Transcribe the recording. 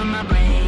from my brain.